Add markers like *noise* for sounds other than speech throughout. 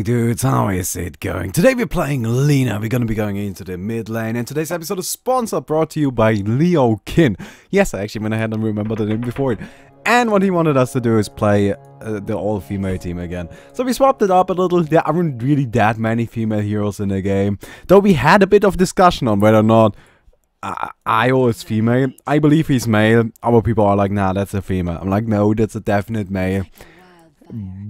dudes. How is it going? Today we're playing Lina. We're gonna be going into the mid lane, and today's episode is sponsored, brought to you by Leo Kin. Yes, I actually went ahead and remembered the name before it. And what he wanted us to do is play uh, the all-female team again. So we swapped it up a little. There aren't really that many female heroes in the game. Though we had a bit of discussion on whether or not uh, Io is female. I believe he's male. Other people are like, nah, that's a female. I'm like, no, that's a definite male.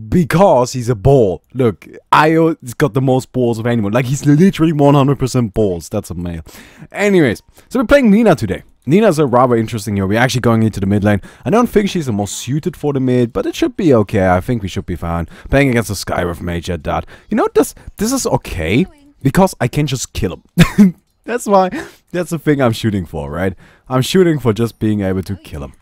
Because he's a ball. Look, Io's got the most balls of anyone. Like, he's literally 100% balls. That's a male. Anyways, so we're playing Lina today. Lina's a rather interesting hero. We're actually going into the mid lane. I don't think she's the most suited for the mid, but it should be okay. I think we should be fine. Playing against a Skywrath mage at that. You know, this, this is okay, because I can just kill him. *laughs* that's why, that's the thing I'm shooting for, right? I'm shooting for just being able to kill him.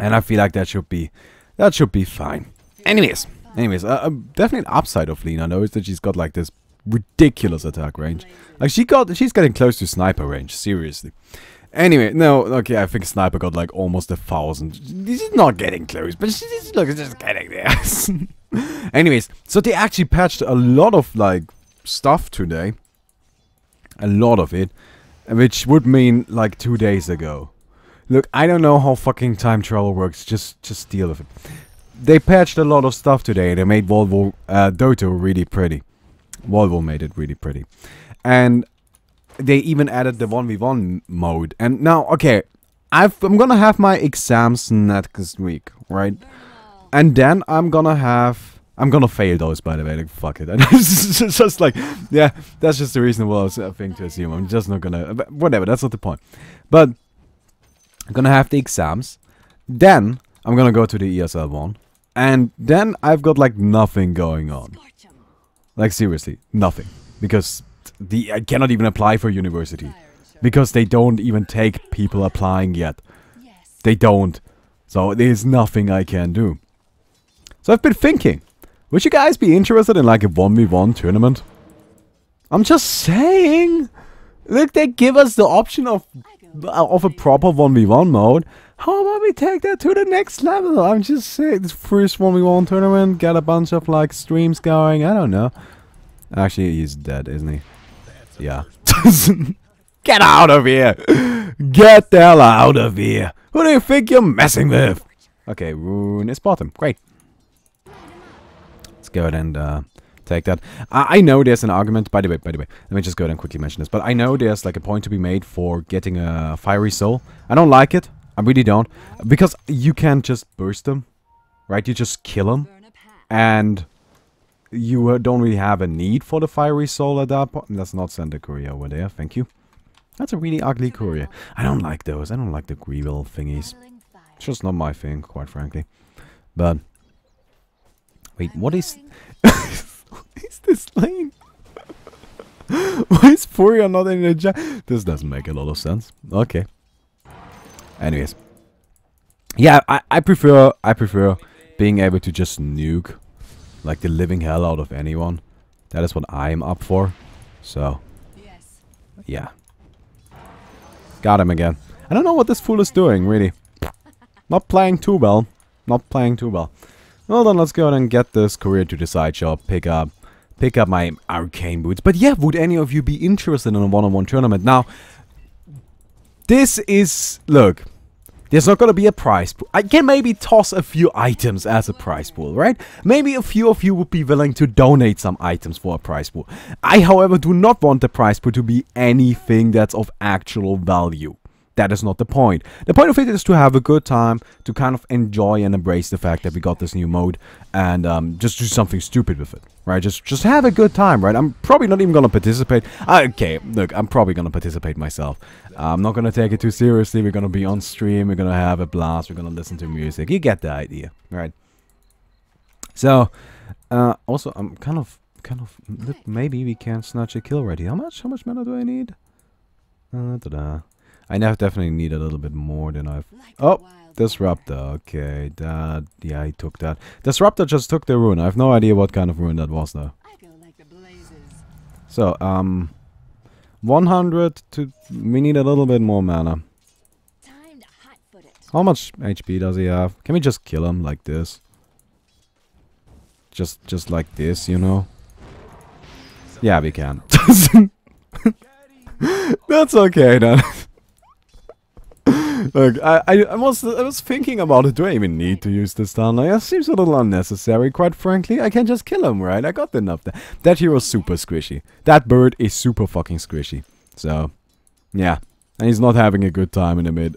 And I feel like that should be, that should be fine. Anyways, anyways, uh, definitely an upside of Lina though is that she's got like this ridiculous attack range. Like she got, she's getting close to sniper range. Seriously. Anyway, no, okay, I think Sniper got like almost a thousand. She's not getting close, but she's look, just getting there. *laughs* Anyways, so they actually patched a lot of like stuff today. A lot of it, which would mean like two days ago. Look, I don't know how fucking time travel works. Just, just deal with it they patched a lot of stuff today. They made Volvo uh, Doto really pretty. Volvo made it really pretty. And they even added the 1v1 mode. And now, okay, i am gonna have my exams next week, right? And then I'm gonna have... I'm gonna fail those, by the way. Like, fuck it. *laughs* it's just like, yeah, that's just a reasonable thing to assume. I'm just not gonna... Whatever, that's not the point. But, I'm gonna have the exams. Then, I'm gonna go to the ESL one. And then I've got like nothing going on. Like seriously, nothing. Because the I cannot even apply for university. Because they don't even take people applying yet. They don't. So there's nothing I can do. So I've been thinking, would you guys be interested in like a 1v1 tournament? I'm just saying. Look, they give us the option of of a proper 1v1 mode. How about we take that to the next level? I'm just saying, this first 1v1 tournament, get a bunch of like streams going, I don't know. Actually, he's dead, isn't he? Yeah. *laughs* Get out of here! Get the hell out of here! Who do you think you're messing with? Okay, Rune is bottom. Great. Let's go ahead and uh, take that. I, I, know there's an argument, by the way, by the way, let me just go ahead and quickly mention this, but I know there's like a point to be made for getting a fiery soul. I don't like it. I really don't. Because you can't just burst them, right? You just kill them. And you uh, don't really have a need for the fiery soul at that point. Let's not send the courier over there, thank you. That's a really ugly courier. I don't like those. I don't like the Greevil thingies. It's just not my thing, quite frankly. But... Wait, what is... *laughs* *laughs* what is this lane? *laughs* Why is Furia not in the chat? This doesn't make a lot of sense. Okay. Anyways. Yeah, I, I prefer I prefer being able to just nuke like the living hell out of anyone. That is what I'm up for. So yeah. Got him again. I don't know what this fool is doing, really. Not playing too well. Not playing too well. Well then let's go ahead and get this courier to the side shop, pick up pick up my arcane boots. But yeah, would any of you be interested in a one-on-one -on -one tournament? Now, this is... Look, there's not gonna be a prize pool. I can maybe toss a few items as a prize pool, right? Maybe a few of you would be willing to donate some items for a prize pool. I, however, do not want the prize pool to be anything that's of actual value. That is not the point. The point of it is to have a good time, to kind of enjoy and embrace the fact that we got this new mode, and um, just do something stupid with it, right? Just just have a good time, right? I'm probably not even gonna participate. Okay, look, I'm probably gonna participate myself. I'm not gonna take it too seriously. We're gonna be on stream. We're gonna have a blast. We're gonna listen to music. You get the idea, right? So, uh, also, I'm kind of, kind of, look, maybe we can snatch a kill already. How much? How much mana do I need? Uh, da -da. I now definitely need a little bit more than I've... Oh! Disruptor. Okay, that... Yeah, he took that. Disruptor just took the rune. I have no idea what kind of rune that was, though. So, um... 100 to... We need a little bit more mana. How much HP does he have? Can we just kill him like this? just just like this, you know? Yeah, we can. *laughs* That's okay then. *laughs* Look, I, I, I was I was thinking about it. Do I even need to use this stun? Like, it seems a little unnecessary, quite frankly. I can just kill him, right? I got enough there. That hero's super squishy. That bird is super fucking squishy. So, yeah. And he's not having a good time in the mid.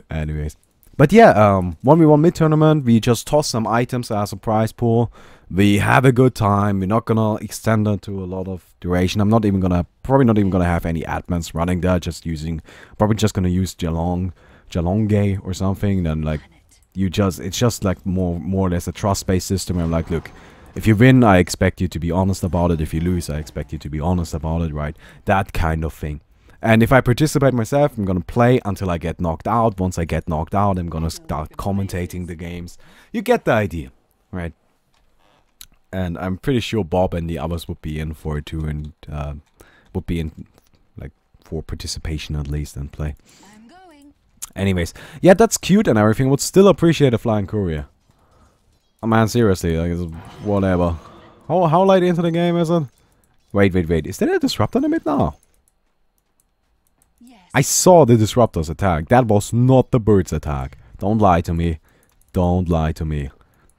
*laughs* Anyways. But yeah, um, 1v1 mid tournament, we just toss some items as a prize pool. We have a good time. We're not gonna extend it to a lot of duration. I'm not even gonna, probably not even gonna have any admins running there. Just using, probably just gonna use Jelong, Jelonge or something. Then like, you just, it's just like more, more or less a trust-based system. I'm like, look, if you win, I expect you to be honest about it. If you lose, I expect you to be honest about it, right? That kind of thing. And if I participate myself, I'm gonna play until I get knocked out. Once I get knocked out, I'm gonna start commentating the games. You get the idea, right? And I'm pretty sure Bob and the others would be in for it too, and uh, would be in like for participation at least and play. Anyways, yeah, that's cute and everything. Would still appreciate a flying courier. Oh man, seriously, like it's whatever. How how late into the game is it? Wait, wait, wait. Is there a disruptor in the mid now? I saw the Disruptor's attack. That was not the bird's attack. Don't lie to me. Don't lie to me.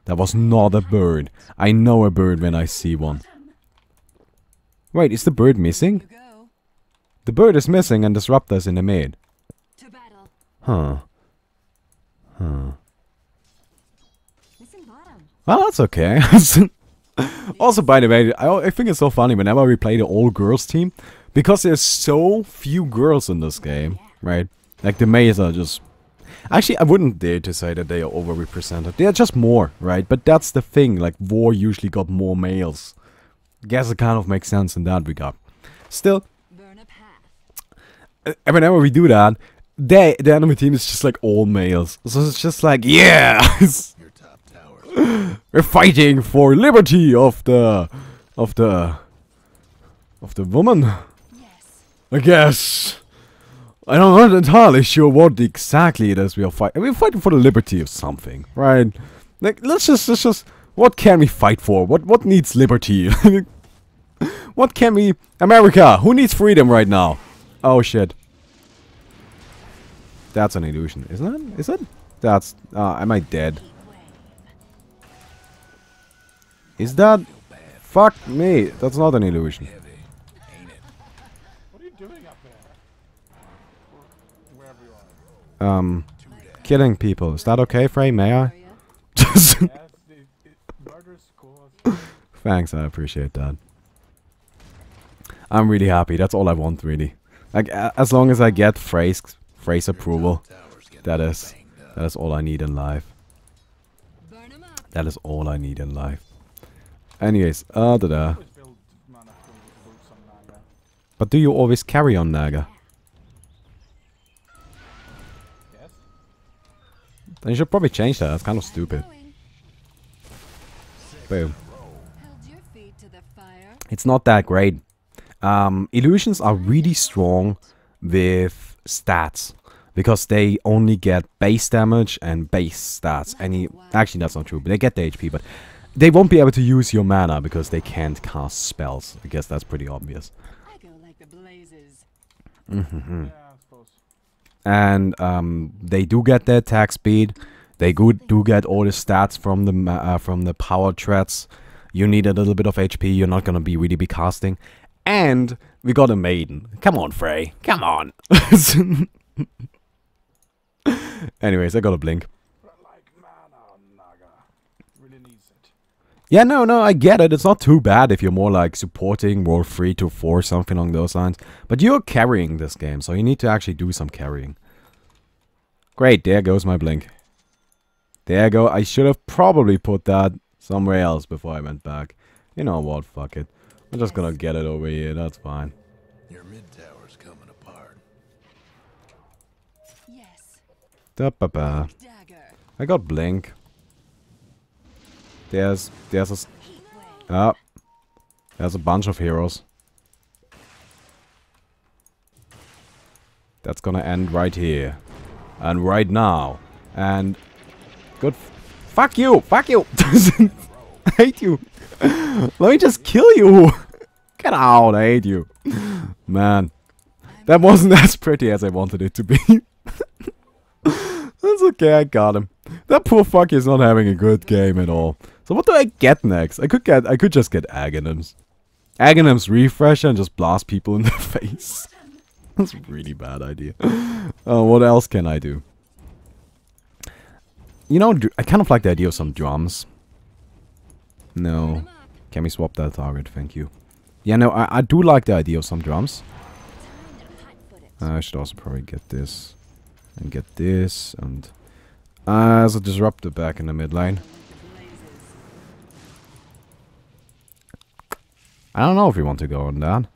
That was not a bird. I know a bird when I see one. Wait, is the bird missing? The bird is missing and Disruptor's in the mid. Huh. Huh. Well, that's okay. *laughs* also, by the way, I, I think it's so funny whenever we play the all-girls team, because there's so few girls in this game, right? Like the males are just... Actually, I wouldn't dare to say that they are overrepresented. They are just more, right? But that's the thing, like War usually got more males. I guess it kind of makes sense in that regard. Still, uh, whenever we do that, they, the enemy team is just like all males. So it's just like, yeah! *laughs* We're fighting for liberty of the... of the... of the woman. I guess. I'm not entirely sure what exactly it is we are fighting. We're fighting for the liberty of something, right? Like, let's just, let's just, what can we fight for? What, what needs liberty? *laughs* *laughs* what can we, America, who needs freedom right now? Oh shit. That's an illusion, isn't it? Is it? That's, uh, am I dead? Is that? Fuck me, that's not an illusion. um, killing people. Is that okay, Frey? May I? *laughs* Thanks, I appreciate that. I'm really happy. That's all I want, really. Like, as long as I get Frey's, Frey's approval, that is, that is all I need in life. That is all I need in life. Anyways, uh, da da. But do you always carry on Naga? Then you should probably change that. That's kind of stupid. Boom. It's not that great. Um, illusions are really strong with stats because they only get base damage and base stats. Any actually that's not true, but they get the HP, but they won't be able to use your mana because they can't cast spells. I guess that's pretty obvious. Mm -hmm and um, they do get their attack speed. They do get all the stats from the uh, from the power treads. You need a little bit of HP. You're not gonna be really be casting, and we got a maiden. Come on, Frey. Come on. *laughs* Anyways, I got a blink. Yeah, no, no, I get it. It's not too bad if you're more like supporting World 3 to 4, something along those lines. But you're carrying this game, so you need to actually do some carrying. Great, there goes my blink. There go. I should have probably put that somewhere else before I went back. You know what, fuck it. I'm just gonna get it over here, that's fine. Your mid tower's coming apart. Yes. Da -ba -ba. I got blink. There's there's a ah, there's a bunch of heroes. That's gonna end right here. And right now. And good Fuck you! Fuck you! *laughs* I hate you! *laughs* Let me just kill you! *laughs* Get out, I hate you. Man. That wasn't *laughs* as pretty as I wanted it to be. That's okay, I got him. That poor fuck is not having a good game at all. So what do I get next? I could get I could just get Aghanims. Aghanims refresh and just blast people in the face. That's a really bad idea. Uh, what else can I do? You know, I kind of like the idea of some drums. No. Can we swap that target? Thank you. Yeah, no, I, I do like the idea of some drums. I should also probably get this. And get this. And... Uh, as a disruptor back in the mid lane. I don't know if we want to go on that.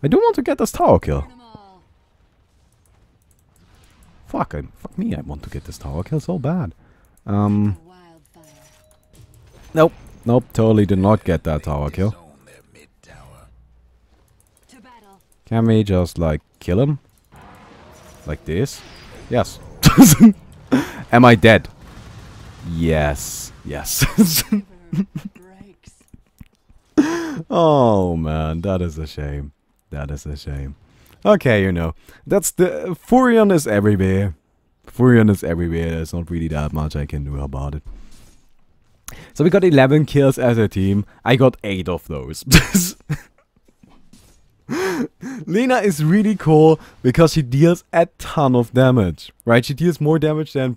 I do want to get this tower kill. Fuck, I, fuck me, I want to get this tower kill so bad. Um, nope, nope, totally did not get that tower kill. Can we just, like, kill him? Like this? Yes. *laughs* Am I dead? Yes. Yes. *laughs* oh man, that is a shame. That is a shame. Okay, you know, that's the Furion is everywhere. Furion is everywhere. There's not really that much I can do about it. So we got 11 kills as a team. I got 8 of those. *laughs* Lina is really cool because she deals a ton of damage, right? She deals more damage than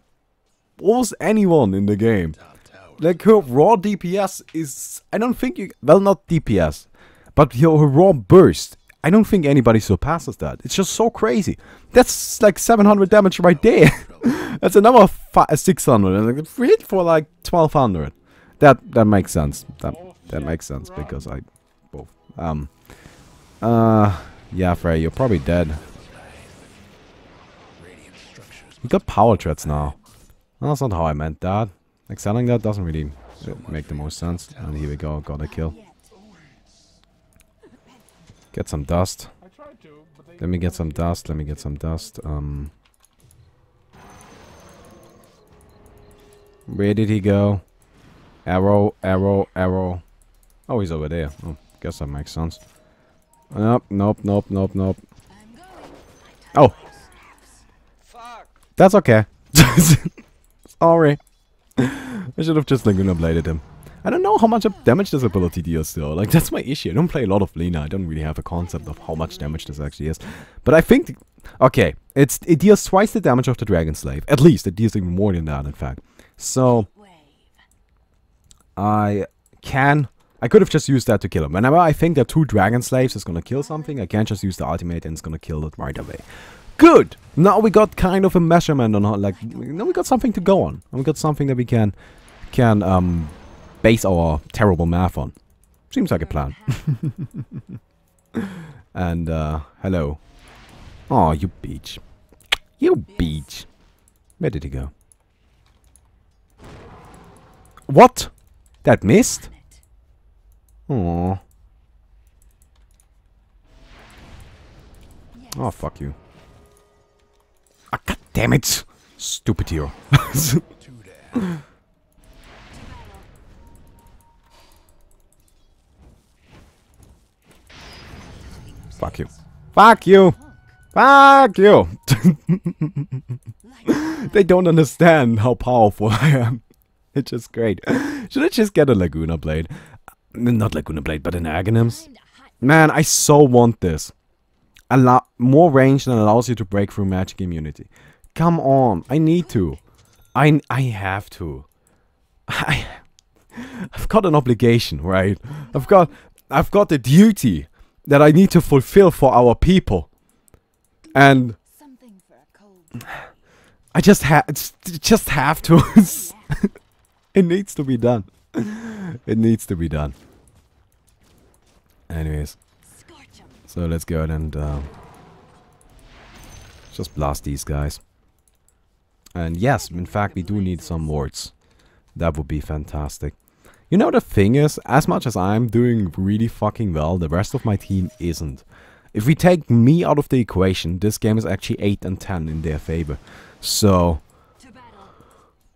almost anyone in the game. Like her raw DPS is, I don't think you, well not DPS, but her, her raw burst, I don't think anybody surpasses that. It's just so crazy. That's like 700 damage right there. *laughs* That's another 600 and for like 1200. That that makes sense. That that makes sense because I both um uh yeah Frey, you're probably dead. You got power treads now. that's not how I meant that. Like selling that doesn't really make the most sense. And here we go, got a kill. Get some dust. Let me get some dust, let me get some dust. Um Where did he go? Arrow, arrow, arrow. Oh, he's over there. Oh, guess that makes sense. Nope, nope, nope, nope, nope. Oh. That's okay. *laughs* Sorry. *laughs* I should have just Laguna Bladed him. I don't know how much damage this ability deals though. Like, that's my issue. I don't play a lot of Lina. I don't really have a concept of how much damage this actually is. But I think... Okay, it's it deals twice the damage of the Dragon Slave. At least, it deals even more than that, in fact. So... I can... I could have just used that to kill him. Whenever I think that two Dragon Slaves is gonna kill something, I can't just use the ultimate and it's gonna kill it right away. Good! Now we got kind of a measurement on how, like, now we got something to go on. And we got something that we can, can, um, base our terrible math on. Seems like a plan. *laughs* and, uh, hello. Oh, you beach. You beach. Where did he go? What? That missed? Oh. Oh, fuck you. Ah, God damn it! Stupid hero. *laughs* Fuck you. Fuck you! Fuck you! *laughs* they don't understand how powerful I am. *laughs* It's just great. Should I just get a Laguna Blade? Uh, not Laguna Blade, but an Aghanims? Man, I so want this A lot more range than allows you to break through magic immunity. Come on, I need to. I, I have to. *laughs* I, I've got an obligation, right? I've got I've got a duty that I need to fulfill for our people. And *sighs* I just have just have to. *laughs* *laughs* it needs to be done. It needs to be done. Anyways. So let's go ahead and uh, just blast these guys. And yes, in fact, we do need some wards. That would be fantastic. You know, the thing is, as much as I'm doing really fucking well, the rest of my team isn't. If we take me out of the equation, this game is actually 8 and 10 in their favor. So,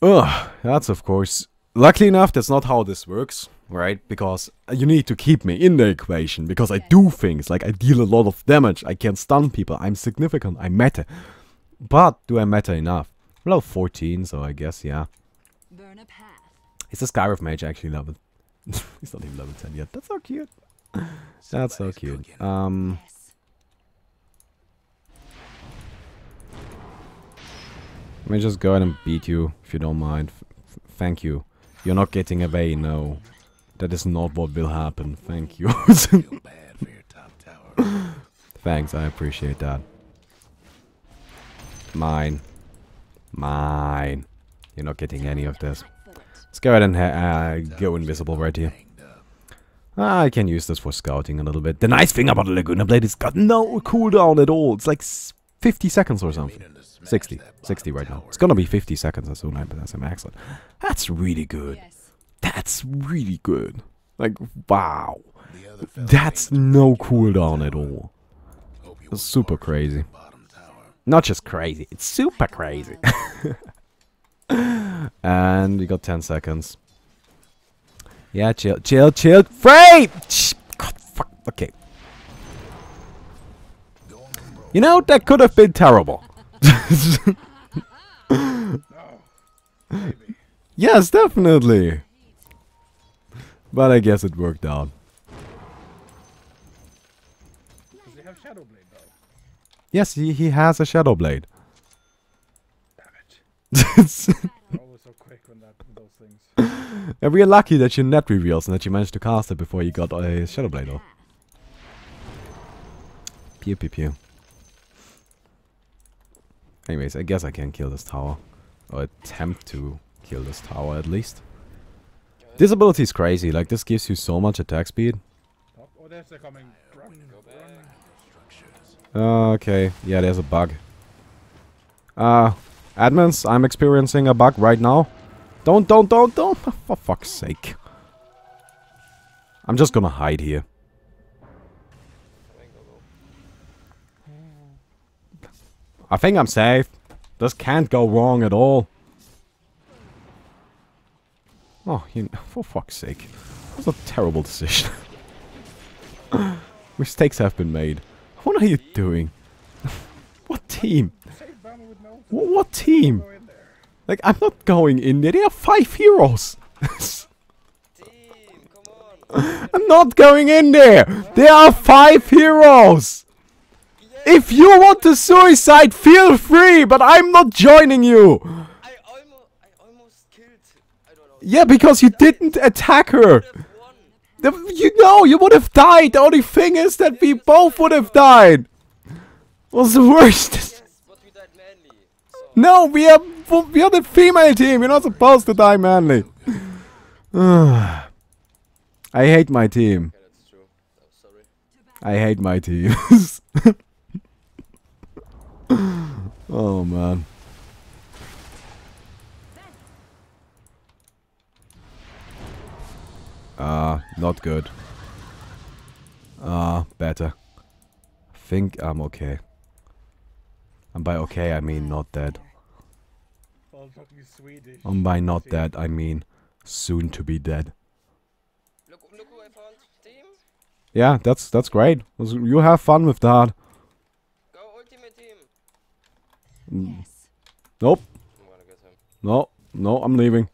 ugh, that's of course Luckily enough, that's not how this works, right? Because you need to keep me in the equation, because I do things, like I deal a lot of damage, I can stun people, I'm significant, I matter. But, do I matter enough? Level 14, so I guess, yeah. Burn a path. Is the Skywrath Mage actually level... *laughs* He's not even level 10 yet, that's so cute. That's so cute. Um, Yes. Let me just go ahead and beat you, if you don't mind. F thank you. You're not getting away, no. That is not what will happen. Thank you. *laughs* Feel bad for your top tower. *laughs* Thanks, I appreciate that. Mine. Mine. You're not getting any of this. Let's go ahead and ha uh, go invisible right here. Ah, I can use this for scouting a little bit. The nice thing about the Laguna Blade is it's got no cooldown at all. It's like 50 seconds or something. Meaning to smash 60. 60 right now. It's gonna be 50 seconds as soon as I max it. That's really good. Yes. That's really good. Like, wow. The other fella That's no cooldown at all. It's super crazy. the bottom tower. Not just crazy, it's super crazy. *laughs* and we got 10 seconds. Yeah, chill, chill, chill. Free! God, fuck. Okay. Going from broke. You know, that could have been terrible. *laughs* yes, definitely. But I guess it worked out. Does he have Shadow Blade though? Yes, he, he has a Shadow Blade. Damn it. *laughs* So quick when that those things. *laughs* and we are lucky that your net reveals and that you managed to cast it before you got a Shadow Blade though. Pew pew pew. Anyways, I guess I can kill this tower. Or attempt to kill this tower at least. This ability is crazy, like this gives you so much attack speed. Oh, there's the coming. Okay, yeah, there's a bug. Uh, admins, I'm experiencing a bug right now. Don't, don't, don't, don't, *laughs* for fuck's sake. I'm just gonna hide here. I think I'm safe. This can't go wrong at all. Oh, you, know, *laughs* for fuck's sake. That was a terrible decision. *laughs* Mistakes have been made. What are you doing? *laughs* what team? What team? Like, I'm not going in there. There are five heroes. Team, come on. I'm not going in there. There are five heroes. If you want to suicide, feel free, but I'm not joining you. I almost, I almost killed. I don't know. Yeah, because you didn't attack her. You know, you would have died. The only thing is that we both would have died. Was the worst. Yes, but we died manly. So No, we are we are the female team. You're not supposed to die manly. *sighs* I hate my team. okay, that's true. Oh. I hate my team. *laughs* oh man. Ah, not good. Ah, better. I think I'm okay. And by okay, I mean not dead. All talking And by not dead, I mean soon to be dead. Look, look who I found. Team. Yeah, that's that's great. You have fun with that. Go ultimate team. Yes. Nope. I'm gonna get him. No, no, I'm leaving.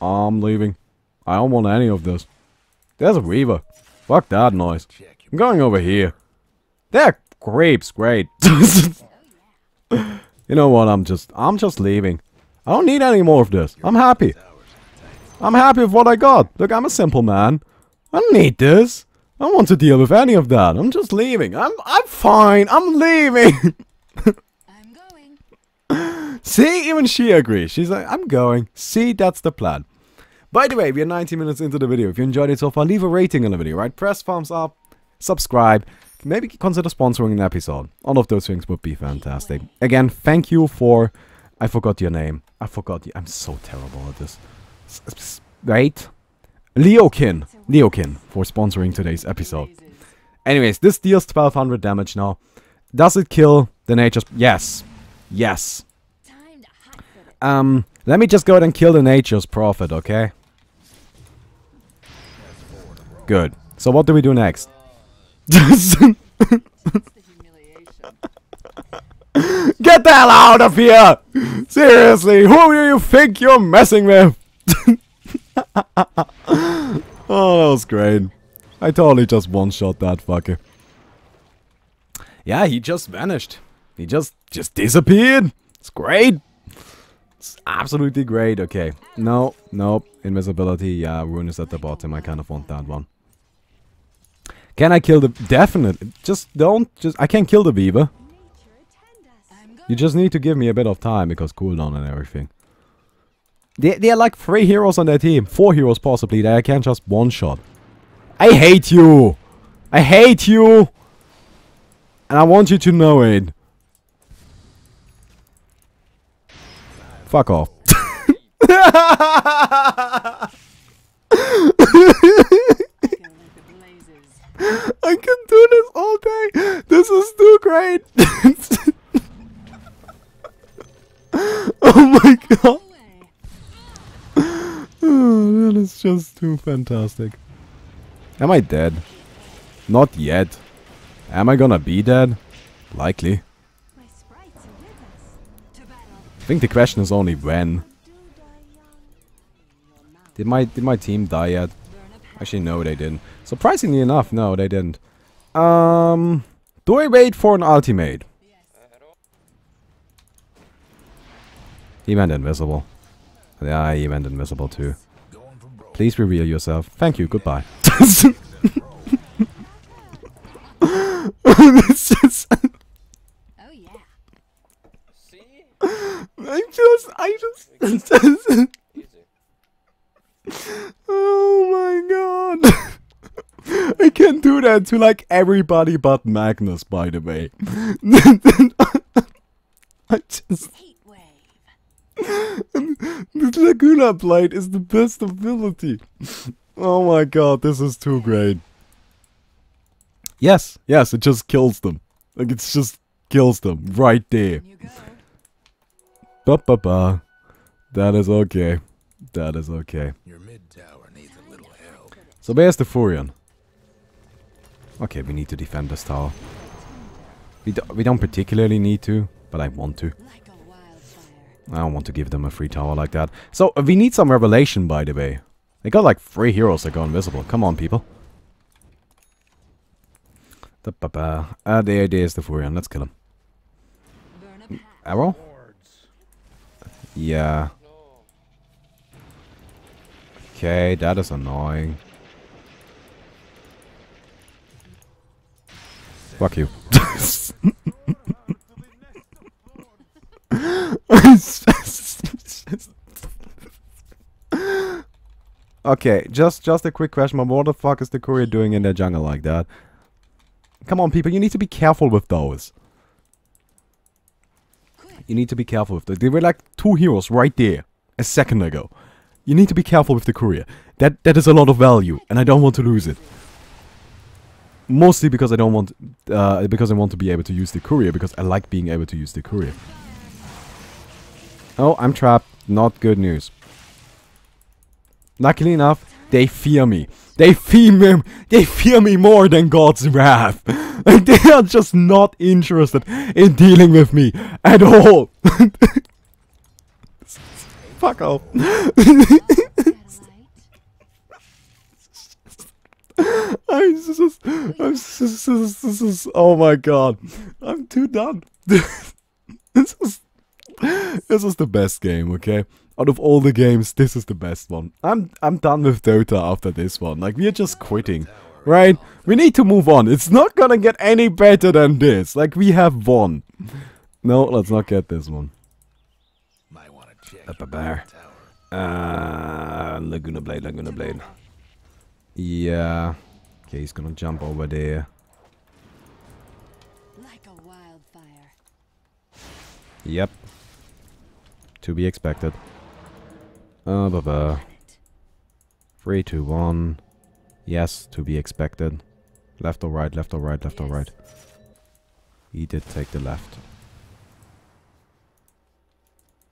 I'm leaving. I don't want any of this. There's a Weaver. Fuck that noise. I'm going over here. They're grapes, great. *laughs* Oh, you know what? I'm just, I'm just leaving. I don't need any more of this. I'm happy. I'm happy with what I got. Look, I'm a simple man. I don't need this. I don't want to deal with any of that. I'm just leaving. I'm, I'm fine. I'm leaving. *laughs* See, even she agrees. She's like, I'm going. See, that's the plan. By the way, we are 90 minutes into the video. If you enjoyed it so far, leave a rating on the video, right? Press thumbs up, subscribe, maybe consider sponsoring an episode. All of those things would be fantastic. Again, thank you for... I forgot your name. I forgot you. I'm so terrible at this. S- Right? Leokin. Leokin for sponsoring today's episode. Anyways, this deals 1200 damage now. Does it kill the nature's... Yes. Yes. Um, let me just go ahead and kill the Nature's Prophet, okay? Good. So what do we do next? *laughs* Get the hell out of here! Seriously, who do you think you're messing with? *laughs* oh, that was great. I totally just one-shot that fucker. Yeah, he just vanished. He just just disappeared. It's great. It's absolutely great. Okay. No, no. Invisibility. Yeah, Rune is at the bottom. I kind of want that one. Can I kill the... Definitely. Just don't... Just I can't kill the Weaver. You just need to give me a bit of time because cooldown and everything. There, there are like three heroes on their team. Four heroes possibly that I can't just one-shot. I hate you! I hate you! And I want you to know it. Fuck off. I can do this all day. This is too great. *laughs* oh my god. Oh, that is just too fantastic. Am I dead? Not yet. Am I gonna be dead? Likely. I think the question is only when. Did my did my team die yet? Actually, no, they didn't. Surprisingly enough, no, they didn't. Um, do I wait for an ultimate? He went invisible. Yeah, he went invisible too. Please reveal yourself. Thank you. Goodbye. *laughs* it's just, *laughs* Oh yeah. See? I just, I just. *laughs* Oh my god. I can do that to like everybody but Magnus, by the way. *laughs* I just. *laughs* The Laguna Blade is the best ability. Oh my god, this is too great. Yes, yes, it just kills them. Like, it just kills them right there. In you go. Ba ba ba. That is okay. That is okay. Your mid tower needs a little help. So where's the Furion? Okay, we need to defend this tower. We, do, we don't particularly need to, but I want to. Like a wildfire. I don't want to give them a free tower like that. So, uh, we need some revelation, by the way. They got like three heroes that go invisible. Come on, people. Da-ba-ba. Uh, the idea is the Furion. Let's kill him. Burn a path. Arrow? Yeah. Okay, that is annoying. Fuck you. okay, just just a quick question. What the fuck is the courier doing in the jungle like that? Come on, people, you need to be careful with those. You need to be careful with those. They were like two heroes right there a second ago. You need to be careful with the courier. That that is a lot of value, and I don't want to lose it. Mostly because I don't want, uh, because I want to be able to use the courier, because I like being able to use the courier. Oh, I'm trapped. Not good news. Luckily enough, they fear me. They fear me. They fear me more than God's wrath. *laughs* They are just not interested in dealing with me at all. *laughs* Fuck off. *laughs* I'm just, I'm just, this is, oh my god. I'm too done. this is, this is the best game, okay? Out of all the games, this is the best one. I'm, I'm done with Dota after this one. Like, we're just quitting, right? We need to move on. It's not gonna get any better than this. Like, we have won. No, let's not get this one. Might want to check Up a bear. Uh, Laguna Blade, Laguna Blade. Yeah. Okay, he's gonna jump over there. Like a wildfire. Yep. To be expected. Uh, ba. It. Three, two, one. Yes, to be expected. Left or right, left or right, left or right. He did take the left.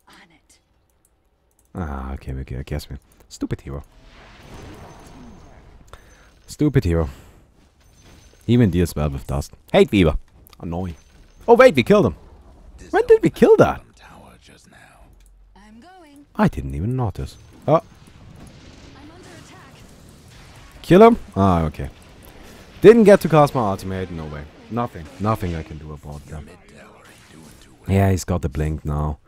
On it. Ah, okay, okay, I guess me. Stupid hero. Stupid hero. Even deals well with dust. Hate Weaver. Annoying. Oh wait, we killed him. When did we kill that? Bottom tower just now. I'm going. I didn't even notice. Oh, I'm kill him? Ah, okay. Didn't get to cast my ultimate. No way. Nothing. Nothing I can do about that. Yeah, he's got the blink now.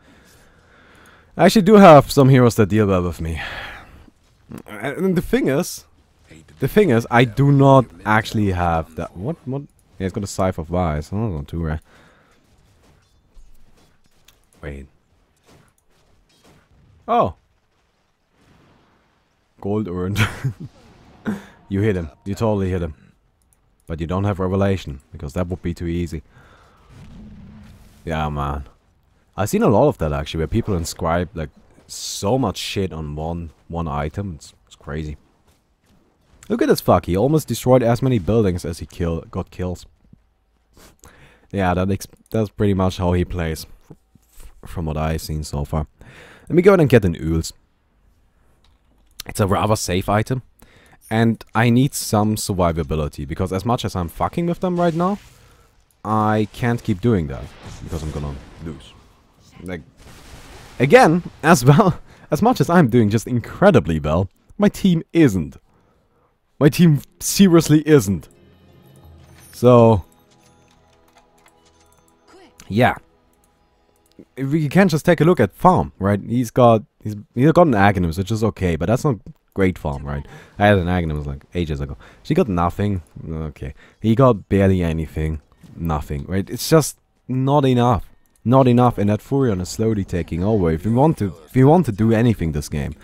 I actually do have some heroes that deal well with me. And the thing is, the thing is, I do not actually have that. What? What? Yeah, it's got a Scythe of Vyse. Oh, not too rare. Wait. Oh. Gold earned. *laughs* you hit him. You totally hit him. But you don't have Revelation, because that would be too easy. Yeah, man. I've seen a lot of that actually, where people inscribe like so much shit on one one item. It's, it's crazy. Look at this fuck. He almost destroyed as many buildings as he kill got kills. *laughs* yeah, that that's pretty much how he plays, from what I've seen so far. Let me go ahead and get an Euls. It's a rather safe item. And I need some survivability, because as much as I'm fucking with them right now, I can't keep doing that, because I'm gonna lose. Like, again, as well, *laughs* as much as I'm doing just incredibly well, my team isn't. My team seriously isn't. So, yeah. If we can just take a look at farm, right? He's got he's he's got an Aghanim, which is okay, but that's not great farm, right? I had an Aghanim like ages ago. She got nothing. Okay. He got barely anything. Nothing, right? It's just not enough. Not enough, and that Furion is slowly taking over. If we want to if we want to do anything this game,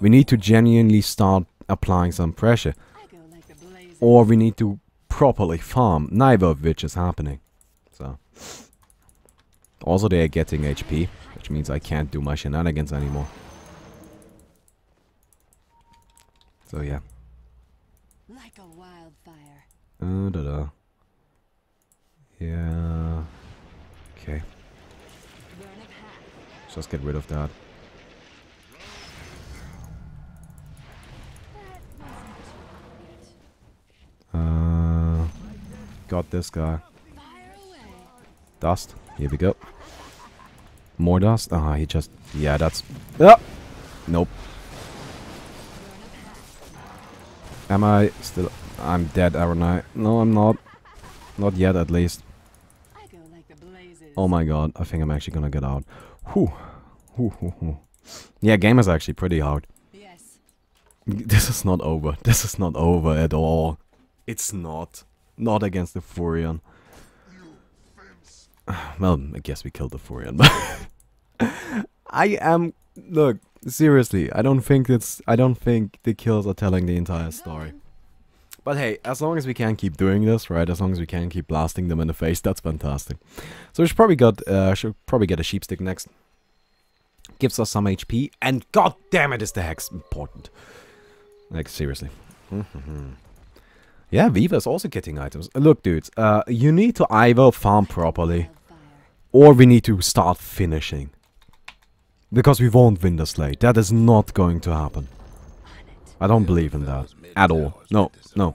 we need to genuinely start applying some pressure. I go like the blazes. Or we need to properly farm, neither of which is happening. So Also they are getting HP, which means I can't do my shenanigans anymore. So yeah. Like a wildfire. Uh, da da. Yeah. Okay. Path. Just get rid of that. That wasn't too bad. Uh, got this guy. Dust. Here we go. More dust. Ah, he just. Yeah, that's. Ah! Nope. Am I still? I'm dead, aren't I? No, I'm not. Not yet, at least. I go like the blazes. Oh my god, I think I'm actually gonna get out. Whew. Whew, whew, whew. Yeah, game is actually pretty hard. Yes. *laughs* This is not over. This is not over at all. It's not. Not against the Furion. Well, I guess we killed the Furion, but *laughs* I am look, seriously, I don't think it's I don't think the kills are telling the entire story. But hey, as long as we can keep doing this, right? As long as we can keep blasting them in the face, that's fantastic. So we should probably got uh should probably get a sheep stick next. Gives us some HP, and god damn it is the hex important. Like seriously. *laughs* yeah, Weaver is also getting items. Look, dudes, uh, you need to either farm properly, or we need to start finishing. Because we won't win this late. That is not going to happen. I don't believe in that. At all. No, no.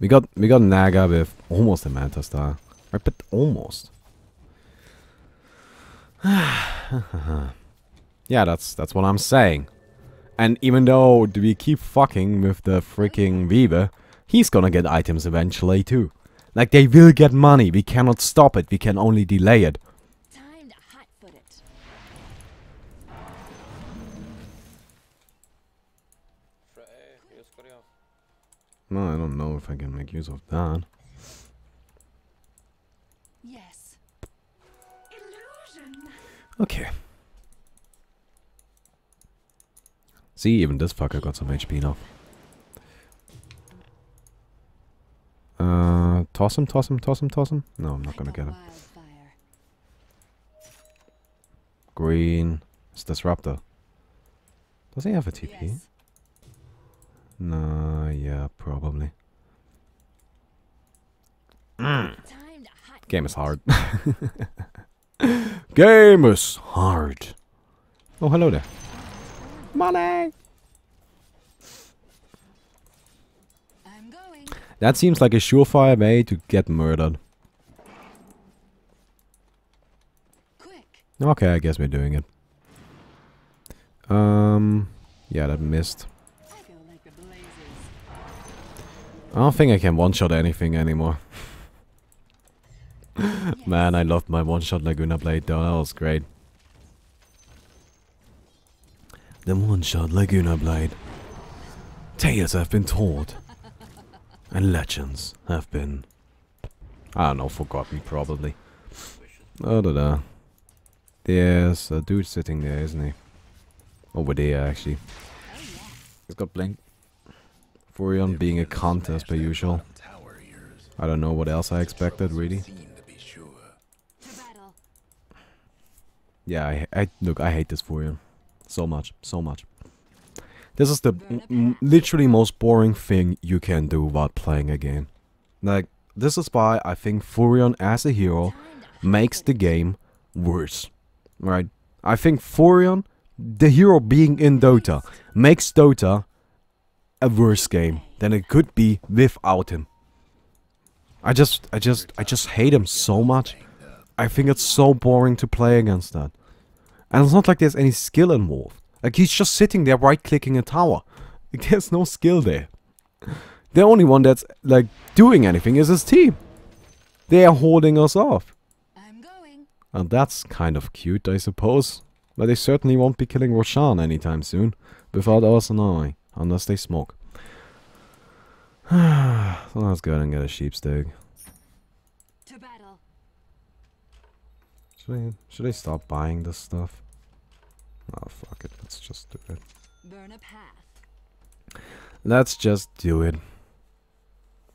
We got we got Naga with almost a Manta Style. Right, but almost. *sighs* yeah, that's that's what I'm saying. And even though we keep fucking with the freaking Weaver, he's gonna get items eventually too. Like they will get money. We cannot stop it. We can only delay it. Time to hot foot it. Fra- io spariamo. No, I don't know if I can make use of that. Yes. Illusion. Okay. See, even this fucker got some HP now. Uh, toss him, toss him, toss him, toss him. No, I'm not gonna get him. Green. It's Disruptor. Does he have a TP? Yes. No, yeah, probably. Hot Game is hard. *laughs* Game is hard. Oh, hello there. Money! That seems like a surefire way to get murdered. Quick. Okay, I guess we're doing it. Um, yeah, that missed. I don't think I can one-shot anything anymore. yes. *laughs* Man, I loved my one-shot Laguna Blade though, that was great. The one-shot Laguna Blade. Tales have been told. And legends have been... I don't know, forgotten probably. Oh, da da. There's a dude sitting there, isn't he? Over there, actually. He's got blink. Furion being a cunt as per usual. I don't know what else I expected, really. Yeah, I, I look, I hate this Furion. So much, so much. This is the literally most boring thing you can do while playing a game. Like, this is why I think Furion as a hero makes the game worse. Right? I think Furion, the hero being in Dota, makes Dota a worse game than it could be without him. I just, I just, I just hate him so much. I think it's so boring to play against that. And it's not like there's any skill involved. Like he's just sitting there right-clicking a tower. Like, *laughs* there's no skill there. The only one that's like doing anything is his team. They are holding us off. I'm going. And that's kind of cute, I suppose. But they certainly won't be killing Roshan anytime soon. Without us knowing. Unless they smoke. *sighs* so let's go ahead and get a sheepstick. To Should I, should I stop buying this stuff? Oh, fuck it. Let's just do it. Burn a path. Let's just do it.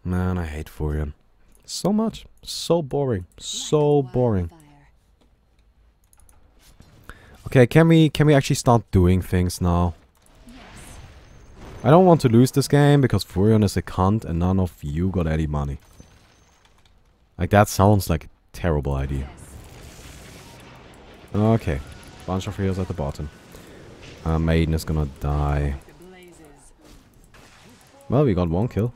Man, I hate Furion. So much. So boring. So boring. Okay, can we can we actually start doing things now? I don't want to lose this game because Furion is a cunt and none of you got any money. Like that sounds like a terrible idea. Okay. Bunch of heroes at the bottom. Uh, Maiden is gonna die. Like the blazes. Well, we got one kill.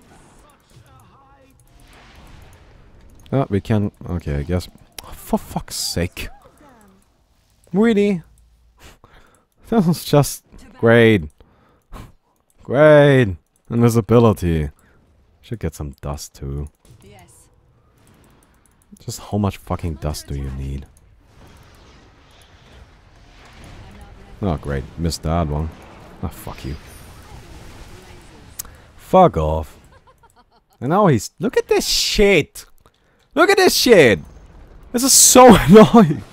Oh, we can... Okay, I guess... For fuck's sake. Really? *laughs* that was just great. Great. Invisibility. Should get some dust too. Just how much fucking dust do you need? I'm not ready. Oh, great. Missed that one. Oh, fuck you. Fuck off. And now he's... Look at this shit! Look at this shit! This is so *laughs* annoying!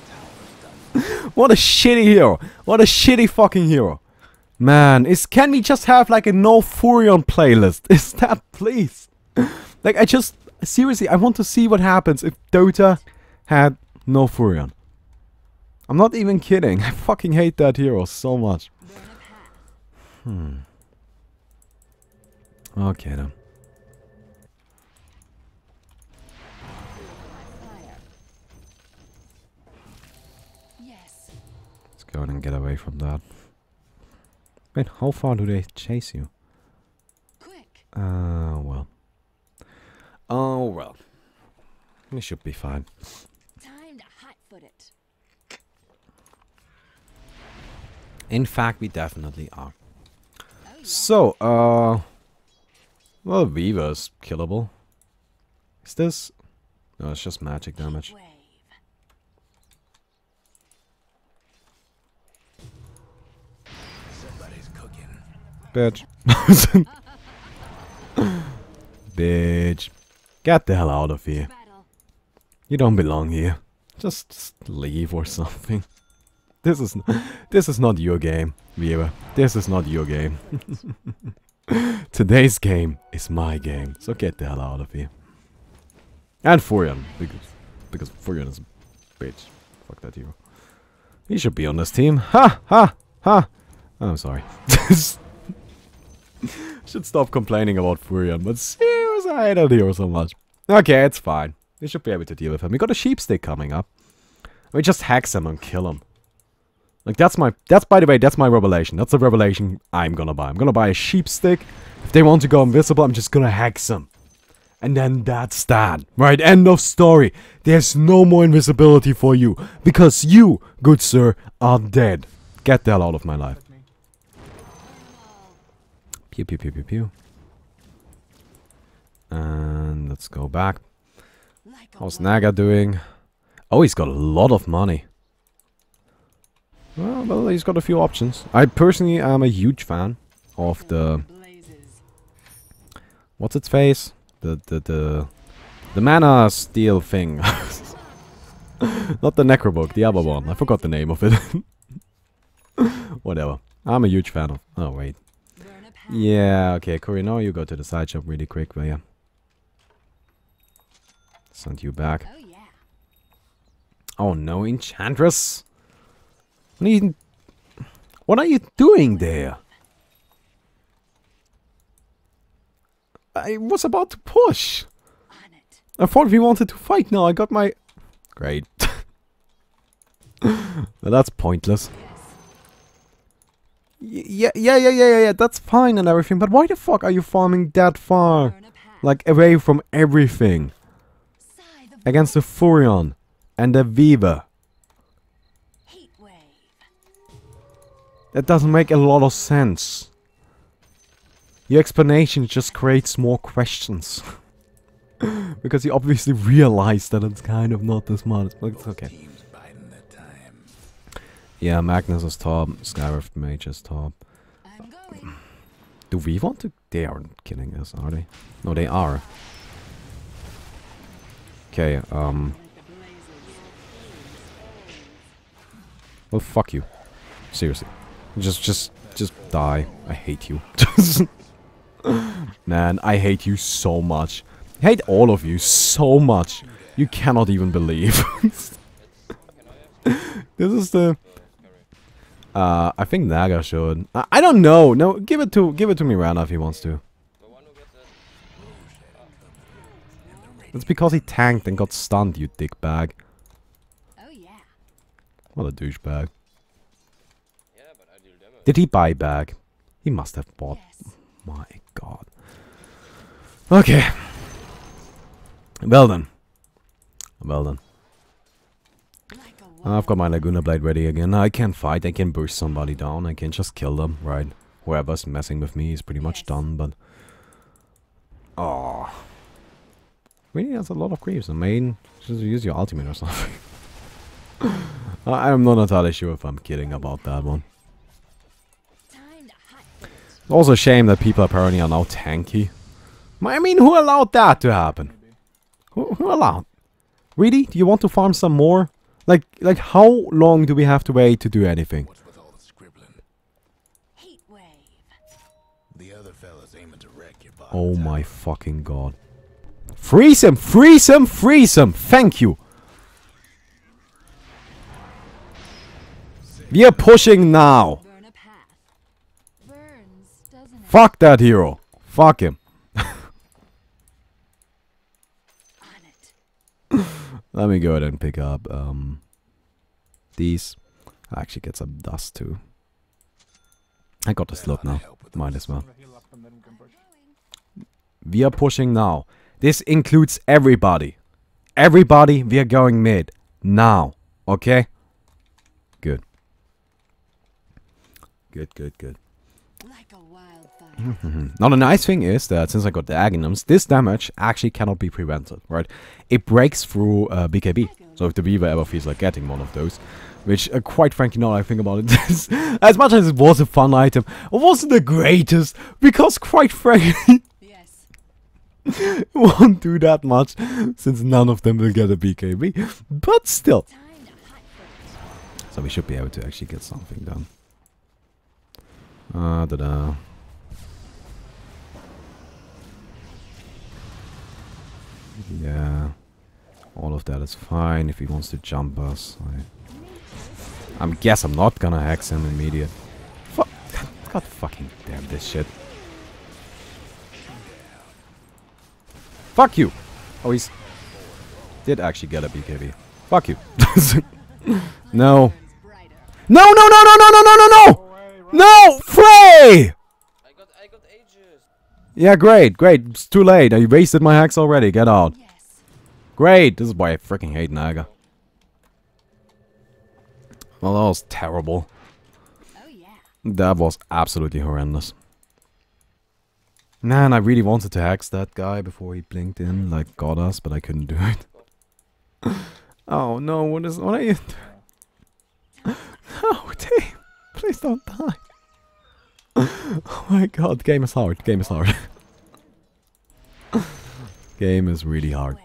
what a shitty hero! What a shitty fucking hero! Man, is can we just have like a no Furion playlist? *laughs* Is that please? like I just seriously I want to see what happens if Dota had no Furion. I'm not even kidding. *laughs* I fucking hate that hero so much. Hmm. Okay then. Yes. Let's go and get away from that. Wait, how far do they chase you? Quick. Uh, well. Oh, well. We should be fine. Time to hot foot it. In fact, we definitely are. So, uh... Well, Viper's killable. Is this... No, it's just magic damage. Wave. Somebody's cooking. Bitch. *laughs* Bitch. Get the hell out of here. You don't belong here. Just, just leave or something. This is this is not your game, viewer. This is not your game. *laughs* Today's game is my game, so get the hell out of here. And Furion, because because Furion is a bitch. Fuck that hero. He should be on this team. Ha ha ha. I'm sorry. *laughs* should stop complaining about Furion, but seriously, I hate that hero so much. Okay, it's fine. We should be able to deal with him. We got a sheep stick coming up. We just hex him and kill him. Like that's my that's by the way, that's my revelation. That's the revelation I'm gonna buy. I'm gonna buy a sheep stick, If they want to go invisible, I'm just gonna hex them. And then that's that. Right, end of story. There's no more invisibility for you. Because you, good sir, are dead. Get hell out of my life. Pew pew pew pew pew. And let's go back. How's Naga doing? Oh, he's got a lot of money. Well, well, he's got a few options. I personally am a huge fan of the what's its face? The the the the mana steel thing. *laughs* Not the Necrobook, the other one. I forgot the name of it. *laughs* Whatever. I'm a huge fan of. Oh wait. Burn a path. Yeah. Okay, Cory. Now you go to the side shop really quick, will ya? Send you back. Oh yeah. Oh no, Enchantress! What are you... What are you doing there? I was about to push! I thought we wanted to fight now, I got my... Great. *laughs* That's pointless. Yeah, yeah, yeah, yeah, yeah, that's fine and everything, but why the fuck are you farming that far? Like, away from everything. Against the Furion and the Viper. That doesn't make a lot of sense. Your explanation just creates more questions. *laughs* because you obviously realize that it's kind of not the smartest, but it's okay. Yeah, Magnus is top, Skywrath Mage is top. Do we want to? They aren't killing us, are they? No, they are. Okay, um, well, fuck you. Seriously. Just, just, just die. I hate you. *laughs* Man, I hate you so much. I hate all of you so much. You cannot even believe. *laughs* this is the. Uh, I think Naga should. I, I don't know. No, give it to give it to Mirana if he wants to. It's because he tanked and got stunned, you dick bag. Oh yeah. What a douchebag. Did he buy bag? He must have bought. Yes. My god. Okay. Well then. Well then. Like I've got my Laguna Blade ready again. I can fight, I can burst somebody down, I can just kill them, right? Whoever's messing with me is pretty much Yes. done, but... Oh. Really, that's a lot of creeps. I mean, just use your ultimate or something. *laughs* I'm not entirely sure if I'm kidding about that one. Time to hunt. It's also a shame that people apparently are now tanky. I mean, who allowed that to happen? Who, who allowed? Really? Do you want to farm some more? Like, like how long do we have to wait to do anything? What's with all the scribbling? Heat wave. The other fella's aiming to wreck your body. Oh my fucking god. Freeze him! Freeze him! Freeze him! Thank you! We are pushing now! Burn a path. Burns, doesn't it? Fuck that hero! Fuck him. On *laughs* it. Let me go ahead and pick up um these. I actually get some dust too. I got the slot now. Might as well. Have a heal up and then we can push. We are pushing now. This includes everybody. Everybody, we are going mid. Now. Okay? Good. Good, good, good. Like a wildfire. Now the nice thing is that since I got the Aghanims, this damage actually cannot be prevented, right? It breaks through uh, BKB. So if the Weaver ever feels like getting one of those, which uh, quite frankly now I think about it, *laughs* as much as it was a fun item, it wasn't the greatest because quite frankly *laughs* won't do that much since none of them will get a BKB. But still. Time to hunt for it. So we should be able to actually get something done. Uh, da da. Yeah. All of that is fine if he wants to jump us. I, I guess I'm not gonna hex him immediate. Fuck. God fucking damn this shit. Fuck you! Oh, he's... Did actually get a BKB. Fuck you. *laughs* no. No, no, no, no, no, no, no, no, no! No! Frey! I got I got ages. just Yeah, great, great. It's too late. I wasted my hex already. Get out. Yes. Great. This is why I freaking hate Naga. Well, that was terrible. Oh yeah. That was absolutely horrendous. Man, I really wanted to hex that guy before he blinked in, like got us, but I couldn't do it. *laughs* oh no, what is what are you doing? *laughs* No, team! Please don't die. *laughs* oh my god, the game is hard, The game is hard. *laughs* game is really hard.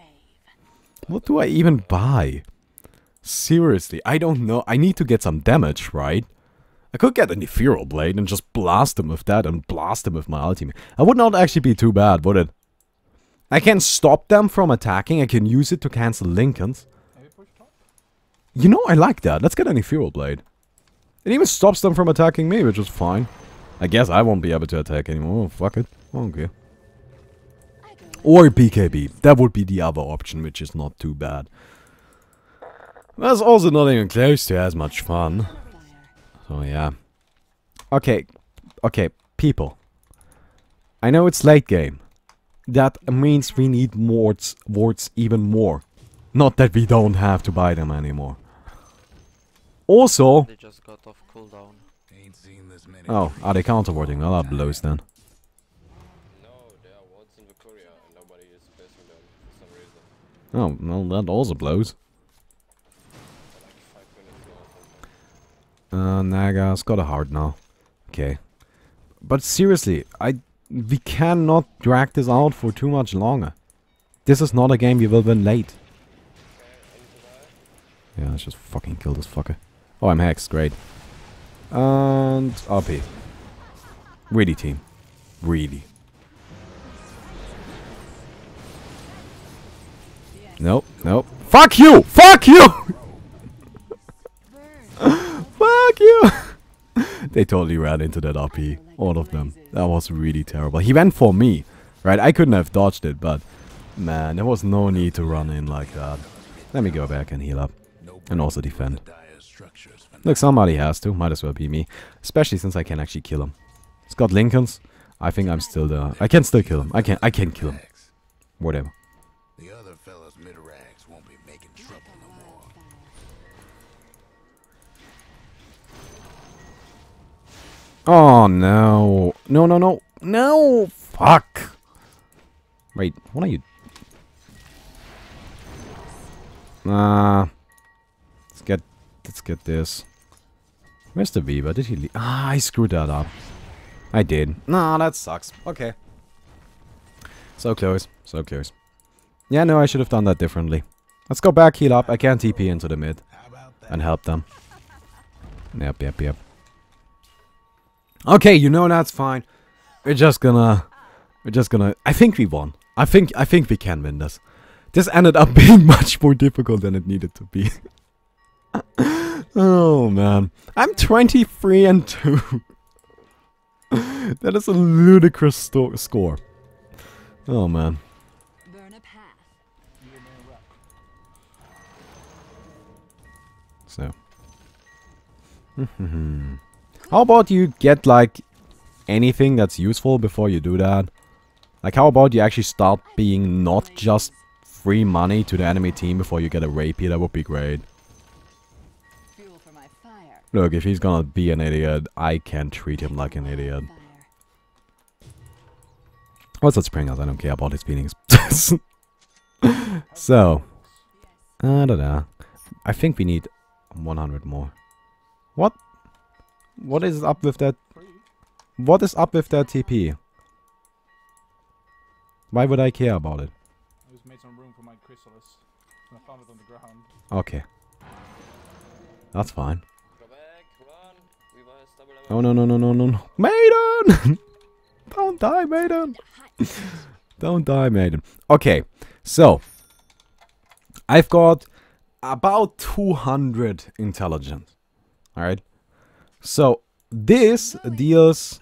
What do I even buy? Seriously, I don't know. I need to get some damage, right? I could get an Ethereal Blade and just blast him with that and blast him with my ultimate. That would not actually be too bad, would it? I can stop them from attacking. I can use it to cancel Linken's. You know, I like that. Let's get an Ethereal Blade. It even stops them from attacking me, which is fine. I guess I won't be able to attack anymore. Oh, fuck it. Okay. Or BKB. That would be the other option, which is not too bad. That's also not even close to as much fun. So yeah. Okay, okay, people. I know it's late game. That means we need wards, wards even more. Not that we don't have to buy them anymore. Also, they just got off cooldown. Ain't seen this many. oh, are they counter warding? Well, that blows then. No, they are wards in Victoria and nobody is facing them for some reason. Oh, well, that also blows. For like five minutes now or something. Uh, Naga's got a heart now. Okay. But seriously, I we cannot drag this out for too much longer. This is not a game we will win late. Yeah, let's just fucking kill this fucker. Oh, I'm hexed. Great. And RP. Really, team. Really. Nope, nope. Fuck you! Fuck you! *laughs* Fuck you! *laughs* they totally ran into that RP. All of them. That was really terrible. He went for me. Right, I couldn't have dodged it, but... Man, there was no need to run in like that. Let me go back and heal up. And also defend. The dire structures for Look, somebody has to. Might as well be me. Especially since I can actually kill him. He's got Linken's. I think I'm still the... I can still kill him. I can I can kill him. Whatever. The other fellas mid rags won't be making trouble no more. Oh, no. No, no, no. No! Fuck! Wait, what are you... Nah. Let's get... Let's get this. The Weaver? Did he leave? Ah, I screwed that up. I did. Nah, that sucks. Okay. So close. So close. Yeah, no, I should have done that differently. Let's go back, heal up. I can TP into the mid and help them. Yep, yep, yep. Okay, you know that's fine. We're just gonna, we're just gonna. I think we won. I think, I think we can win this. This ended up *laughs* being much more difficult than it needed to be. *laughs* oh man, I'm 23 and two. *laughs* that is a ludicrous score. Oh man. Burn a path. So. *laughs* how about you get like anything that's useful before you do that? Like how about you actually start being not just free money to the enemy team before you get a rapier? That would be great. Look, if he's gonna be an idiot, I can treat him like an idiot. What's that spring us? I don't care about his feelings. *laughs* so, I don't know. I think we need 100 more. What? What is up with that? What is up with that TP? Why would I care about it? I just made some room for my chrysalis. And I found it on the ground. Okay. That's fine. Oh no no no no no no. Maiden! *laughs* Don't die, Maiden! *laughs* Don't die, Maiden. Okay, so I've got about 200 intelligence. Alright? So this deals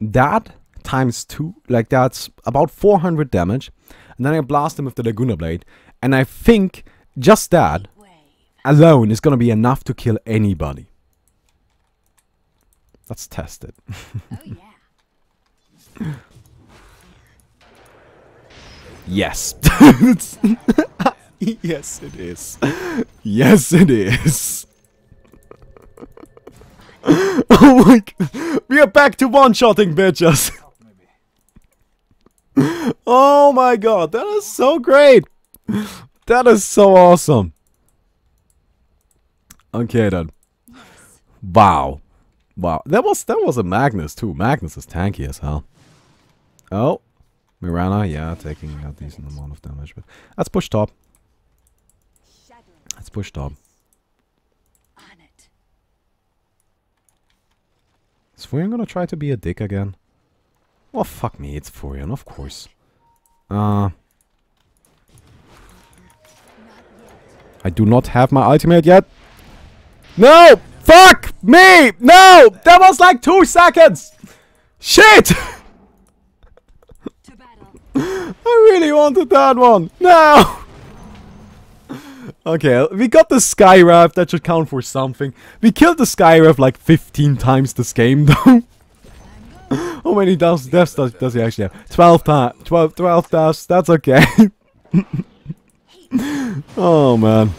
that times two, like that's about 400 damage. And then I blast him with the Laguna Blade. And I think just that alone is gonna be enough to kill anybody. Let's test it. *laughs* Oh yeah. Yes. *laughs* yes, it is. Yes, it is. *laughs* oh my god. We are back to one-shotting, bitches. Oh my god, that is so great. That is so awesome. Okay then. Wow. Wow. That was that was a Magnus too. Magnus is tanky as hell. Oh. Mirana, yeah, taking a decent amount of damage, but let's push top. Let's push top. Is Furion gonna try to be a dick again? Well, fuck me, it's Furion, of course. Uh, I do not have my ultimate yet. No! Fuck me! No! That was like two seconds! Shit! *laughs* I really wanted that one. No! *laughs* Okay, we got the Skywrath. That should count for something. We killed the Skywrath like 15 times this game, *laughs* though. How many deaths, deaths does, does he actually have? 12 times. 12, 12 deaths. That's okay. oh, man.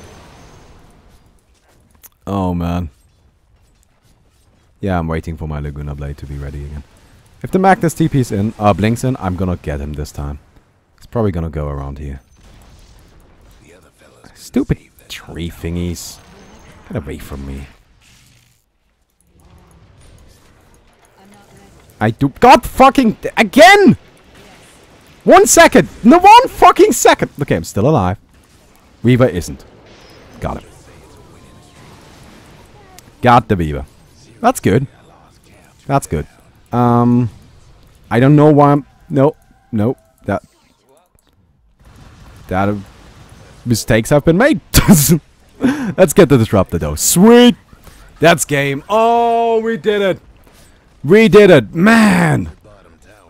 Oh, man. Yeah, I'm waiting for my Laguna Blade to be ready again. If the Magnus TP's in, uh, blinks in, I'm gonna get him this time. He's probably gonna go around here. Stupid tree thingies. Get away from me. I do- God fucking- Again! One second! No, one fucking second! Okay, I'm still alive. Weaver isn't. Got him. Got the Weaver. That's good. That's good. Um, I don't know why I'm... No, no, that... That... uh, mistakes have been made. *laughs* Let's get the Disruptor though. Sweet! That's game. Oh, we did it! We did it! Man!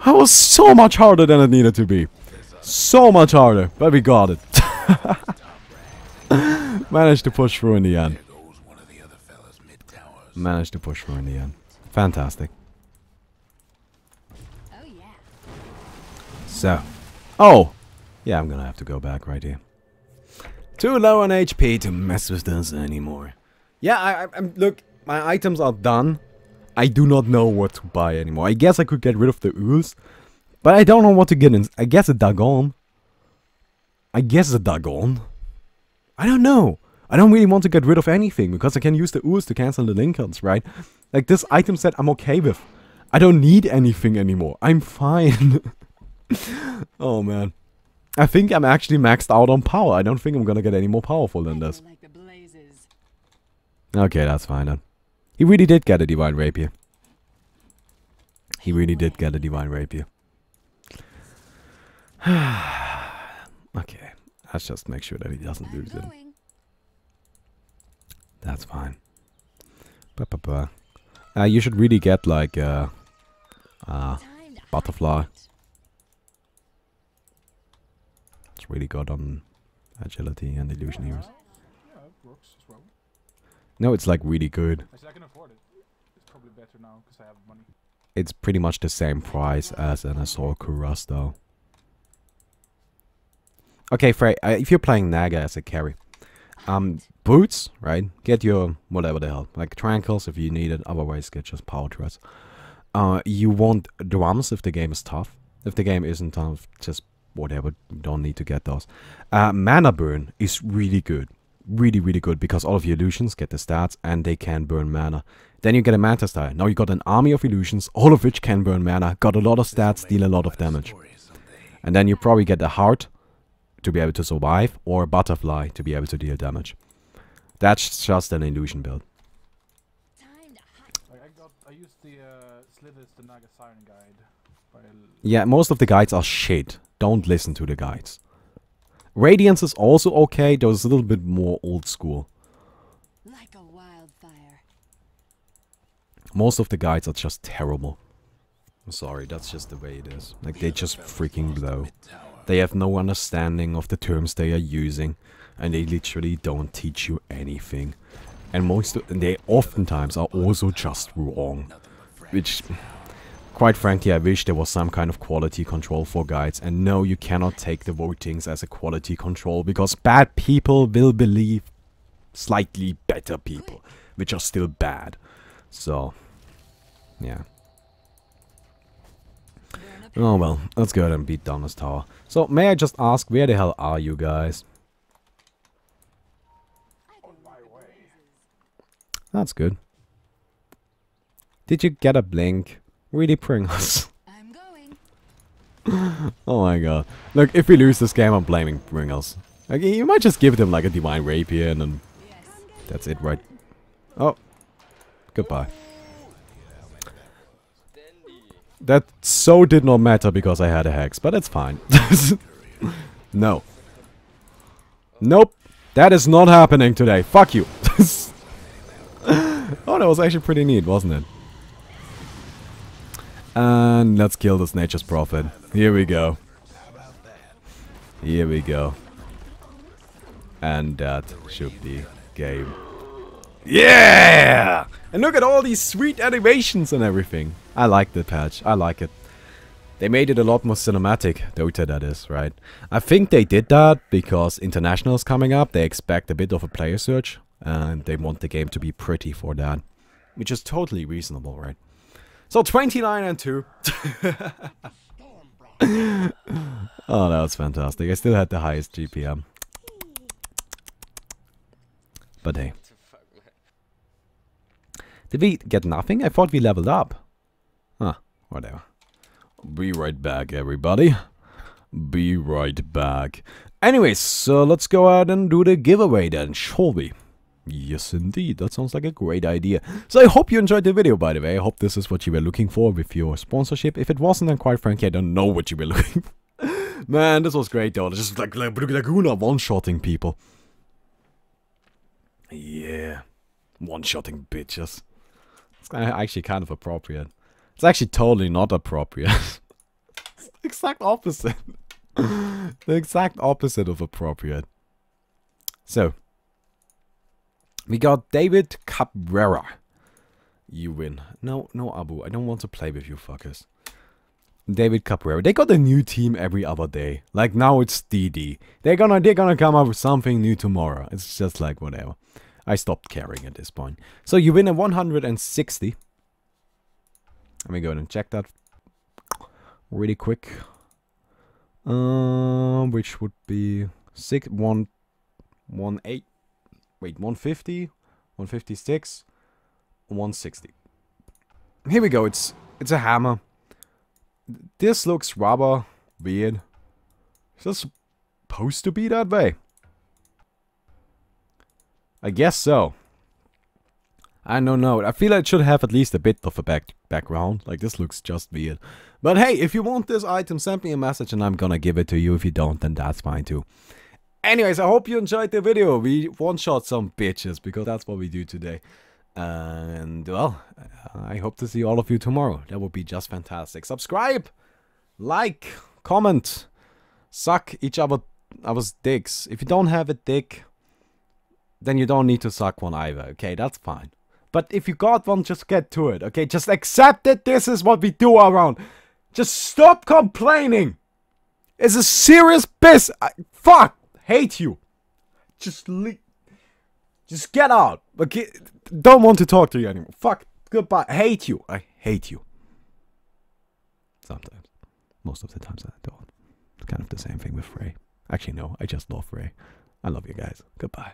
That was so much harder than it needed to be. So much harder, but we got it. *laughs* Managed to push through in the end. There goes one of the other fellas mid towers. Managed to push through in the end. Fantastic. Oh yeah. So. Oh! Yeah, I'm gonna have to go back right here. Too low on HP to mess with this anymore. Yeah, I, I, I'm. Look, my items are done. I do not know what to buy anymore. I guess I could get rid of the Euls. But I don't know what to get in. I guess a Dagon. I guess a Dagon. I don't know. I don't really want to get rid of anything because I can use the Euls to cancel the Linken's, right? Like this item set I'm okay with. I don't need anything anymore. I'm *laughs* fine. oh man. I think I'm actually maxed out on power. I don't think I'm gonna get any more powerful than this. Okay, that's fine then. He really did get a Divine Rapier. He really did get a Divine Rapier. *sighs* okay, let's just make sure that he doesn't lose it. That's fine. Ba -ba -ba. Uh, you should really get like uh, uh, butterfly. It's really good on agility and illusion heroes. Yeah, it well. No, it's like really good. I said I can afford it. It's probably better now because I have money. It's pretty much the same price as an Assault Cuirass though. Okay, Frey, uh, if you're playing Naga as a carry, um, boots, right? Get your whatever the hell, like tranquils if you need it. Otherwise, get just power treads. Uh, you want drums if the game is tough. If the game isn't tough, just whatever. You don't need to get those. Uh, mana burn is really good, really really good because all of your illusions get the stats and they can burn mana. Then you get a Manta Style. Now you got an army of illusions, all of which can burn mana. Got a lot of stats, deal a lot of damage. And then you probably get a heart to be able to survive, or a butterfly to be able to deal damage. That's just an illusion build. Time to hunt. Like I got, I used the uh, Slithers the Naga Siren guide Yeah, most of the guides are shit. Don't listen to the guides. Radiance is also okay, though it's a little bit more old school. Like a wildfire. Most of the guides are just terrible. I'm sorry, that's just the way it is. Like, they just freaking blow. They have no understanding of the terms they are using, and they literally don't teach you anything. And most, and they oftentimes are also just wrong. Which, Quite frankly, I wish there was some kind of quality control for guides. And no, you cannot take the votings as a quality control because bad people will believe slightly better people, which are still bad. So, yeah. Oh well, let's go ahead and beat down this tower. So, may I just ask, where the hell are you guys? That's good. Did you get a blink? Really Pringles. *laughs* I'm going. oh my god. Look, if we lose this game, I'm blaming Pringles. Like, you might just give them like a Divine Rapier and then that's it, right? Oh. Goodbye. That so did not matter because I had a hex, but it's fine. *laughs* no. Nope. That is not happening today. Fuck you. *laughs* *laughs* oh, that was actually pretty neat, wasn't it? And let's kill this Nature's Prophet. Here we go. Here we go. And that should be game. Yeah! And look at all these sweet animations and everything. I like the patch. I like it. They made it a lot more cinematic, Dota that is, right? I think they did that because International is coming up. They expect a bit of a player search. And they want the game to be pretty for that. Which is totally reasonable, right? So 29 and 2. *laughs* oh, that was fantastic. I still had the highest GPM. But hey. Did we get nothing? I thought we leveled up. Huh, whatever. Be right back, everybody. Be right back. Anyways, so let's go ahead and do the giveaway then, shall we? Yes, indeed. That sounds like a great idea. So I hope you enjoyed the video, by the way. I hope this is what you were looking for with your sponsorship. If it wasn't, then quite frankly, I don't know what you were *laughs* looking for. Man, this was great, though. Just like, like Laguna one-shotting people. Yeah. One-shotting bitches. It's actually kind of appropriate. It's actually totally not appropriate. *laughs* exact opposite. *laughs* the exact opposite of appropriate. So, we got David Cabrera. You win. No, no, Abu. I don't want to play with you fuckers. David Cabrera. They got a new team every other day. Like now it's DD. They're gonna they're gonna come up with something new tomorrow. It's just like whatever. I stopped caring at this point. So you win a 160. Let me go ahead and check that really quick. Um, which would be six one one eight. Wait, 150, 156, 160. Here we go. It's it's a hammer. This looks rather weird. Is this supposed to be that way? I guess so. I don't know. I feel like it should have at least a bit of a back background. Like this looks just weird. But hey, if you want this item, send me a message and I'm gonna give it to you. If you don't, then that's fine too. Anyways, I hope you enjoyed the video. We one-shot some bitches because that's what we do today. And well, uh, I hope to see all of you tomorrow. That would be just fantastic. Subscribe, like, comment, suck each other other's dicks. If you don't have a dick, then you don't need to suck one either. Okay, that's fine. But if you got one, just get to it. Okay, just accept that this is what we do around. Just stop complaining. It's a serious. I, fuck. Hate you. Just leave. Just get out. Okay. Don't want to talk to you anymore. Fuck. Goodbye. Hate you. I hate you. Sometimes. Most of the times I don't. It's kind of the same thing with Ray. Actually, no. I just love Ray. I love you guys. Goodbye.